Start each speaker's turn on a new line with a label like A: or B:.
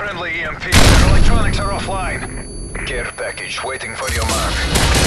A: friendly EMP. Their electronics are offline. Care package waiting for your mark.